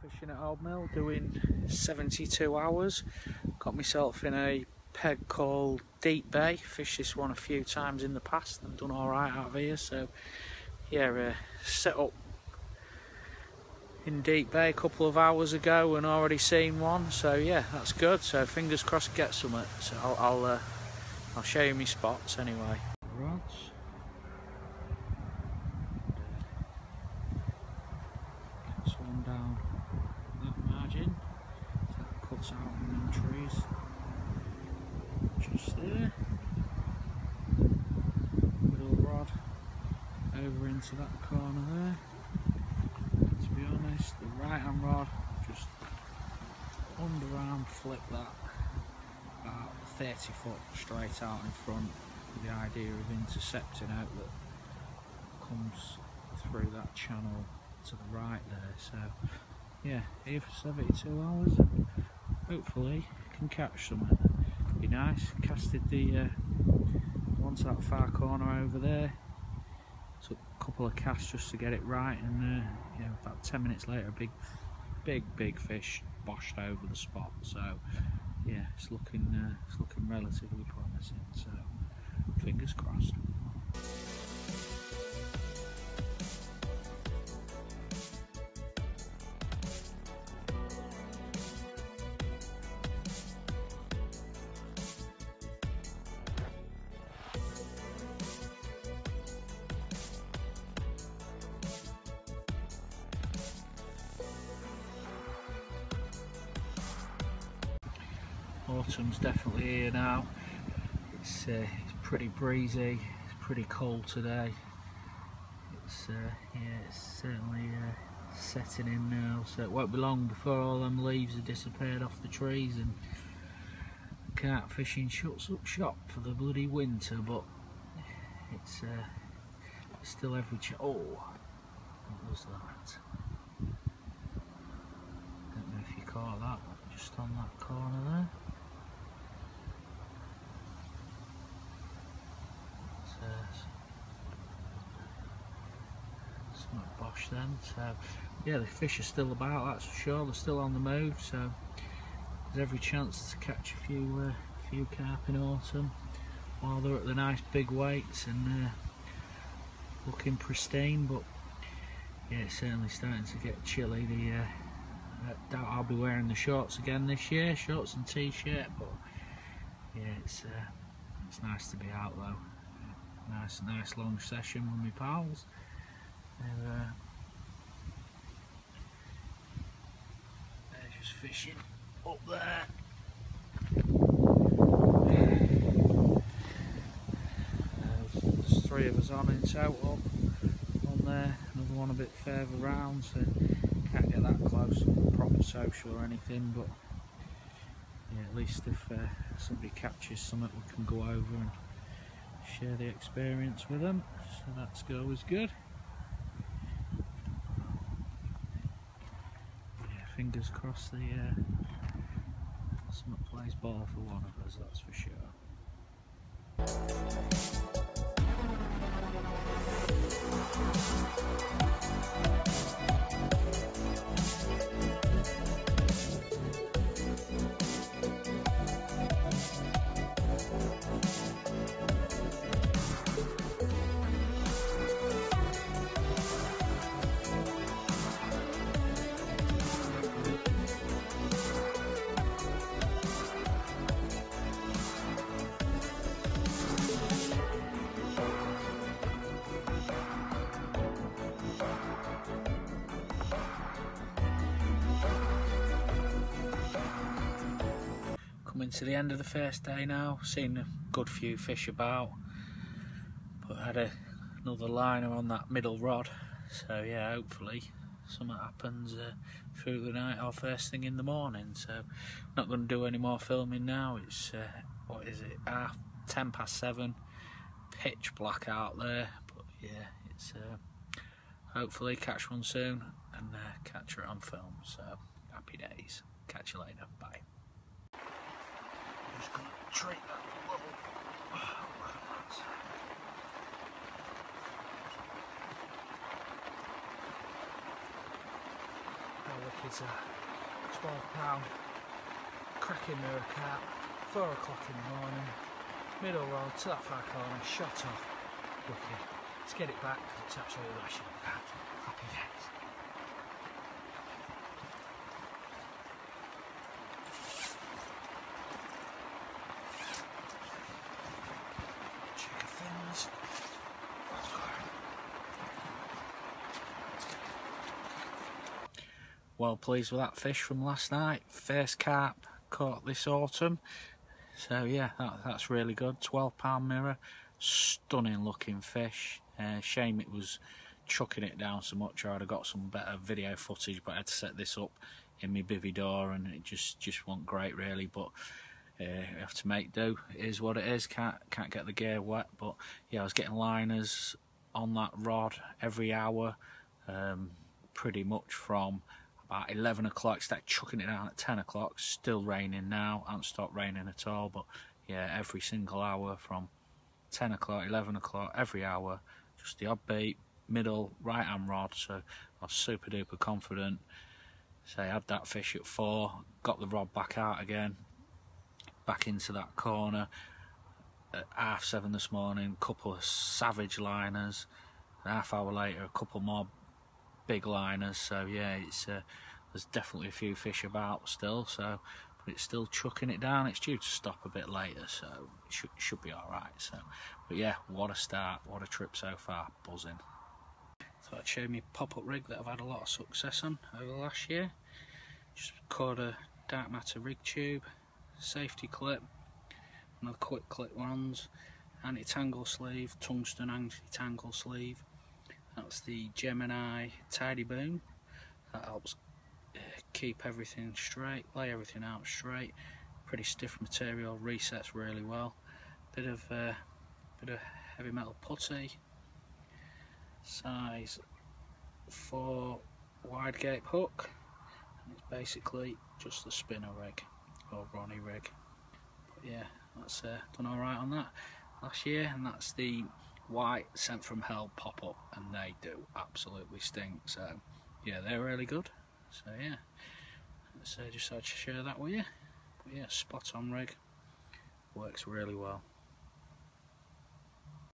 fishing at Old Mill doing 72 hours. Got myself in a peg called Deep Bay. Fished this one a few times in the past and done alright out of here. So yeah, uh, set up in Deep Bay a couple of hours ago and already seen one. So yeah, that's good. So fingers crossed get some. So I'll I'll, uh, I'll show you my spots anyway. Rods. one down that margin. That cuts out in them trees. Just there. Middle rod over into that corner there. To be honest, the right hand rod just underarm flip that about 30 foot straight out in front with the idea of intercepting out that comes through that channel to the right there so yeah here for 72 hours hopefully can catch something be nice. Casted the uh, once that far corner over there. Took a couple of casts just to get it right and uh, yeah about 10 minutes later a big big big fish boshed over the spot. So yeah it's looking uh, it's looking relatively promising. So fingers crossed autumn's definitely here now. It's, uh, it's pretty breezy, it's pretty cold today. It's uh, yeah, it's certainly uh, setting in now, so it won't be long before all them leaves have disappeared off the trees and carp fishing shuts up shop for the bloody winter. But it's, uh, it's still every ch oh, what was that? Don't know if you caught that, just on that corner there. Not bosh then. So yeah, the fish are still about, that's for sure. They're still on the move, so there's every chance to catch a few uh, few carp in autumn while they're at the nice big weights and uh, looking pristine. But yeah, it's certainly starting to get chilly. The uh, I doubt I'll be wearing the shorts again this year, shorts and t-shirt. But yeah, it's uh, it's nice to be out though. Nice, nice long session with my pals. Uh, they're just fishing up there. There's three of us on in total on there, another one a bit further round so can't get that close proper social or anything but yeah, at least if uh, somebody catches something we can go over and share the experience with them. So that's always good fingers crossed the uh, plays ball for one of us, that's for sure. Coming to the end of the first day now, seen a good few fish about, but had a, another liner on that middle rod, so yeah, hopefully something happens uh, through the night or first thing in the morning. So, not going to do any more filming now. It's uh, what is it? Half ten past seven. Pitch black out there, but yeah, it's uh, hopefully catch one soon and uh, catch it on film. So, happy days. Catch you later. Bye just going that little oh, Wicked uh, 12 pound cracking mirror carp, 4 o'clock in the morning, middle road to that far corner, shot off, wicked. Let's get it back because it's absolutely lashing. Happy days. Check fins. Well pleased with that fish from last night. First carp caught this autumn. So yeah, that, that's really good. 12 pound mirror, stunning looking fish. Uh, shame it was chucking it down so much or I'd have got some better video footage but I had to set this up in my bivy door and it just just wasn't great really but uh, you have to make do it is what it is can't can't get the gear wet but yeah I was getting liners on that rod every hour um, pretty much from about 11 o'clock started chucking it down at 10 o'clock. Still raining now. Hasn't stopped raining at all but yeah every single hour from 10 o'clock 11 o'clock every hour just the odd beat middle right hand rod. So I was super duper confident. So I had that fish at four got the rod back out again back into that corner. At half seven this morning couple of savage liners. Half hour later a couple more big liners so yeah it's uh, there's definitely a few fish about still so but it's still chucking it down. It's due to stop a bit later so it should, should be all right so. But yeah what a start what a trip so far buzzing. So I'd show me pop-up rig that I've had a lot of success on over the last year. Just caught a dark matter rig tube safety clip another quick clip ones anti-tangle sleeve tungsten anti-tangle sleeve that's the Gemini Tidy Boom. That helps uh, keep everything straight, lay everything out straight. Pretty stiff material, resets really well. Bit of uh, bit of heavy metal putty. Size 4 wide gape hook. And it's basically just the spinner rig or Ronnie rig. But yeah, that's uh, done alright on that last year and that's the white scent from hell pop up and they do absolutely stink. So yeah they're really good. So yeah. So just thought to share that with you. But yeah spot on rig works really well.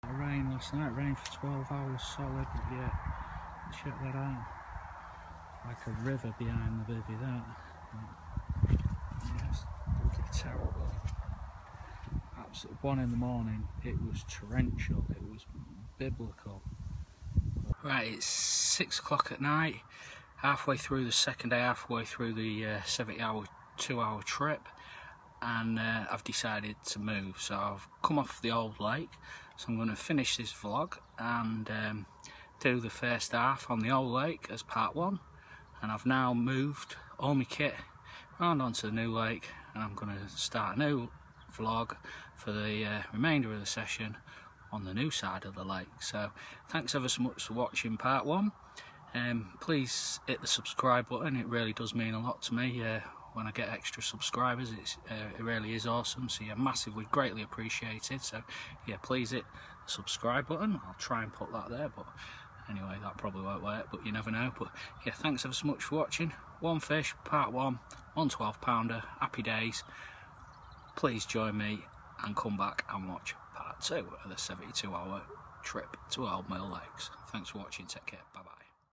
It rained last night rained for 12 hours solid. But yeah check that out. Like a river behind the baby that. Yes terrible one in the morning it was torrential it was biblical. Right it's six o'clock at night halfway through the second day halfway through the uh, 70 hour two hour trip and uh, I've decided to move. So I've come off the old lake so I'm going to finish this vlog and um, do the first half on the old lake as part one. And I've now moved all my kit round onto the new lake and I'm going to start a new vlog for the uh, remainder of the session on the new side of the lake. So thanks ever so much for watching part one. Um, please hit the subscribe button, it really does mean a lot to me. Uh, when I get extra subscribers, uh, it really is awesome. So yeah, massively, greatly appreciated. So yeah, please hit the subscribe button. I'll try and put that there, but anyway, that probably won't work, but you never know. But yeah, thanks ever so much for watching. One fish, part one, on 12 pounder, happy days please join me and come back and watch part two of the 72 hour trip to Old Mill Lakes. Thanks for watching, take care, bye bye.